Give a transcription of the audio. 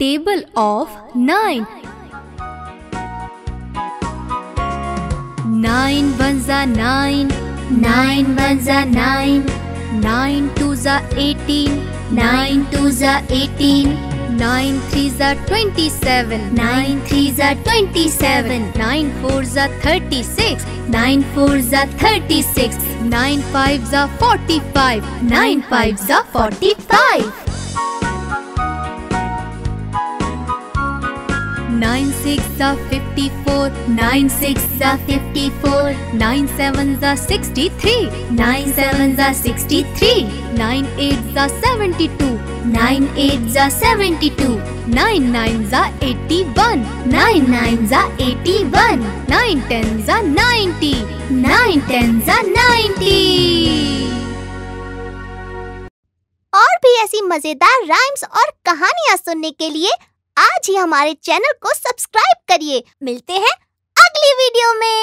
Table of 9 9 ones are 9 9 ones are 9 9 twos are 18 9 twos are 18 9 threes are 27 9 threes are 27 9 fours are 36 9 fours are 36 9 fives are 45 9 fives are 45 9 6 are 54 9 6 are 54 9 7 are 63 9 7 are 63 9 8 are 72 9 8 are 72 9 9 are 81 9 9 are 81 9 10 are 90 9 10 are 90 और भी ऐसी मज़ेदार rhymes और कहानियाँ सुनने के लिए आज ही हमारे चैनल को सब्सक्राइब करिए। मिलते हैं अगली वीडियो में।